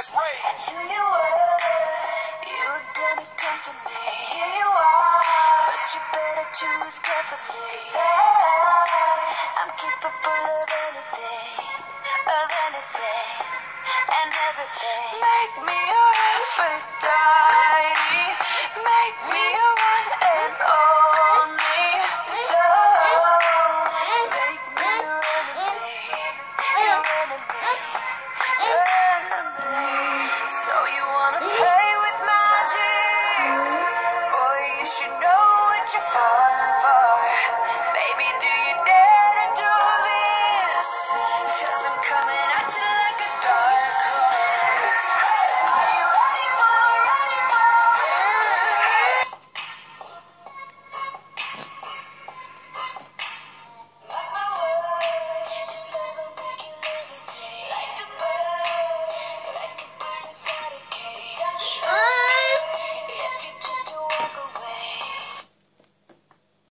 Let's rage. You were, you were gonna come to me. Here you are, but you better choose carefully. Cause I'm capable of anything, of anything, and everything. Make me a your Aphrodite. you know what you are.